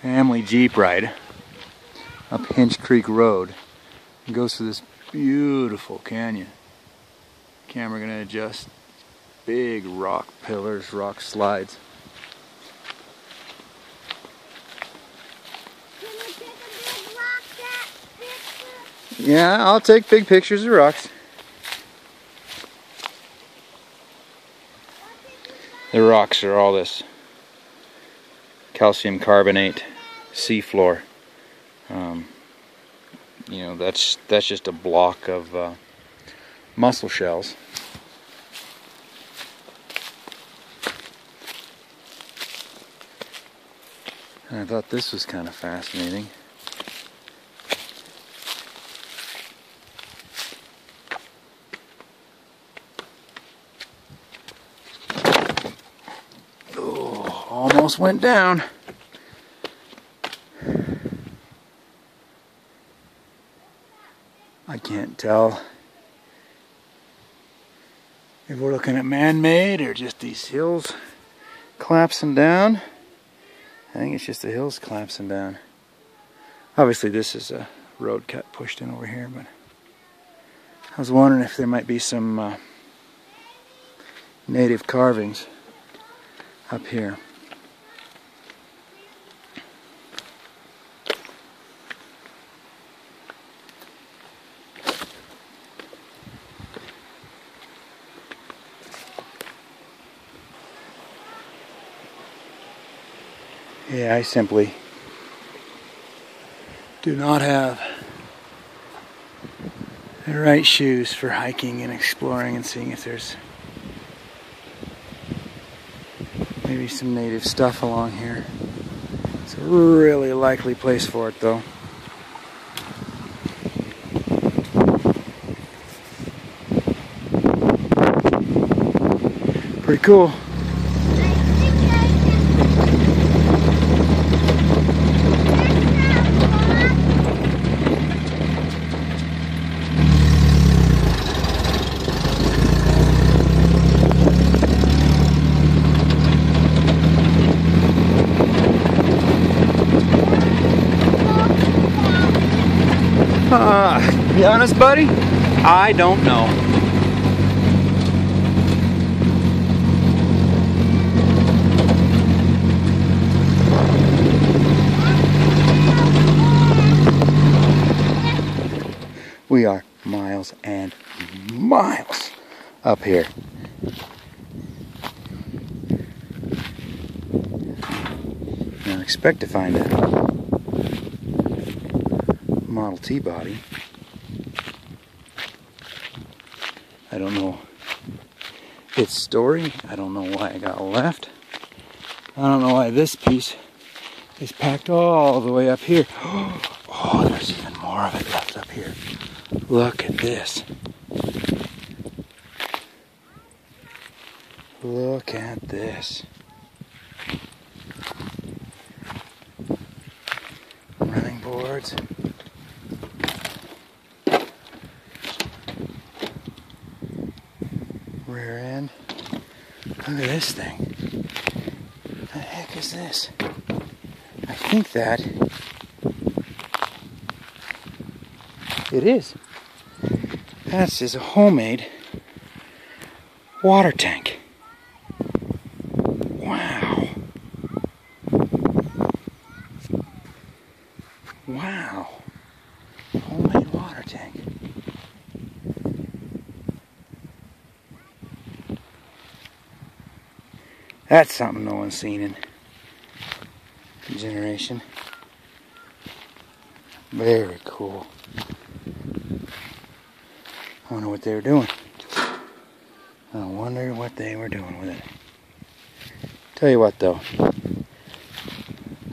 family Jeep ride up Hench Creek Road. Goes through this beautiful canyon. Camera gonna adjust big rock pillars, rock slides. Can we take a big lockdown picture? Yeah, I'll take big pictures of rocks. The rocks are all this calcium carbonate seafloor. Um, you know, that's that's just a block of uh, mussel shells. And I thought this was kind of fascinating. Oh, almost went down. I can't tell if we're looking at man-made or just these hills collapsing down. I think it's just the hills collapsing down. Obviously this is a road cut pushed in over here, but I was wondering if there might be some uh, native carvings up here. Yeah, I simply do not have the right shoes for hiking and exploring and seeing if there's maybe some native stuff along here. It's a really likely place for it though. Pretty cool. Honest, buddy, I don't know. We are miles and miles up here. Now expect to find a Model T body. I don't know its story. I don't know why I got left. I don't know why this piece is packed all the way up here. Oh, there's even more of it left up here. Look at this. Look at this. Running boards. Rear end. Look at this thing. What the heck is this? I think that it is. That's is a homemade water tank. Wow. Wow. Homemade water tank. That's something no one's seen in generation. Very cool. I wonder what they were doing. I wonder what they were doing with it. Tell you what though,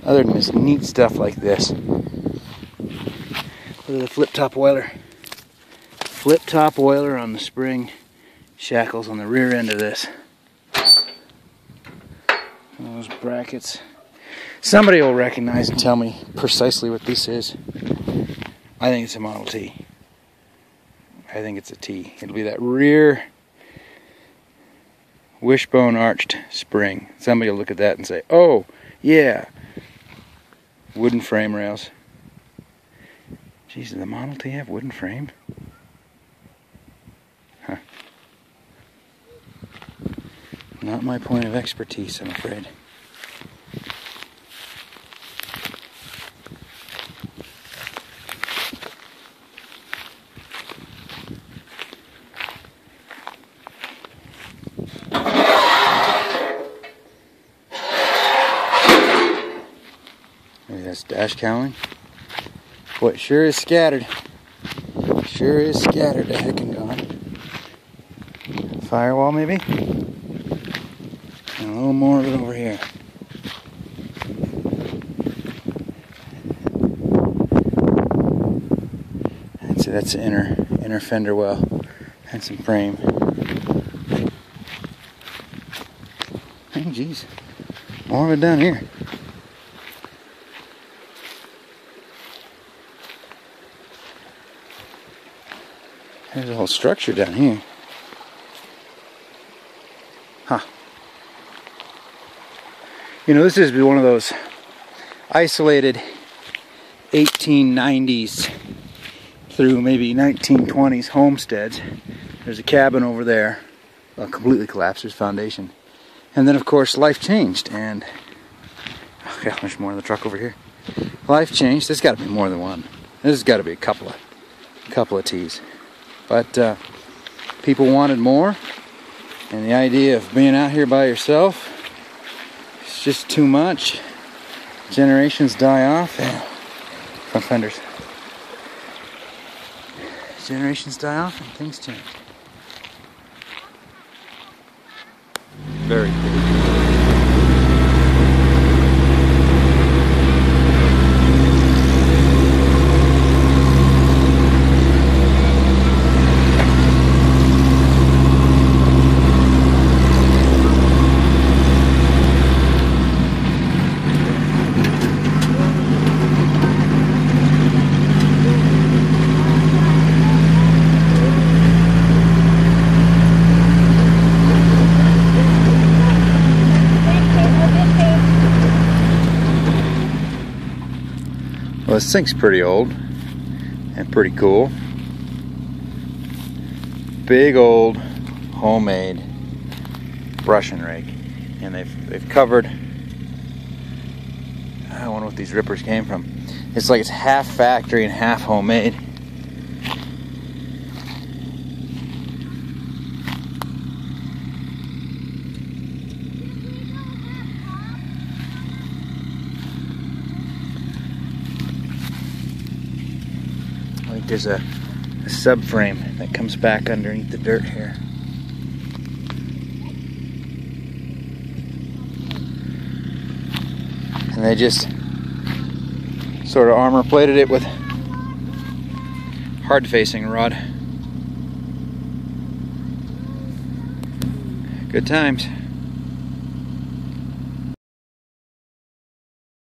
other than this neat stuff like this, look at the flip top oiler. Flip top oiler on the spring shackles on the rear end of this. Brackets. Somebody will recognize and tell me precisely what this is. I think it's a Model T. I think it's a T. It'll be that rear wishbone arched spring. Somebody will look at that and say, oh, yeah. Wooden frame rails. Jeez, the Model T have wooden frame? Huh. Not my point of expertise, I'm afraid. Dash cowling. It sure is scattered. Sure is scattered a heck and gone. Firewall maybe? And a little more of it over here. That's that's the inner inner fender well and some frame. Oh jeez. More of it down here. There's a whole structure down here. Huh. You know, this is one of those isolated 1890s through maybe 1920s homesteads. There's a cabin over there, completely collapsed, there's foundation. And then, of course, life changed, and oh, okay, there's more in the truck over here. Life changed. There's got to be more than one. There's got to be a couple of, couple of T's. But uh, people wanted more, and the idea of being out here by yourself is just too much. Generations die off. Yeah. Front fenders. Generations die off and things change. Very. This thing's pretty old and pretty cool. Big old homemade brushing rake. And they've, they've covered, I wonder what these rippers came from. It's like it's half factory and half homemade. I there's a, a subframe that comes back underneath the dirt here. And they just sort of armor plated it with hard facing rod. Good times.